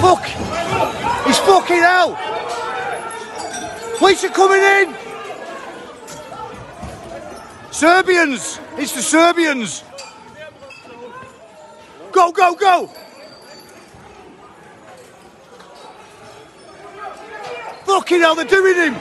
Fuck! He's fucking out! Police are coming in! Serbians! It's the Serbians! Go, go, go! Fucking hell, they're doing him!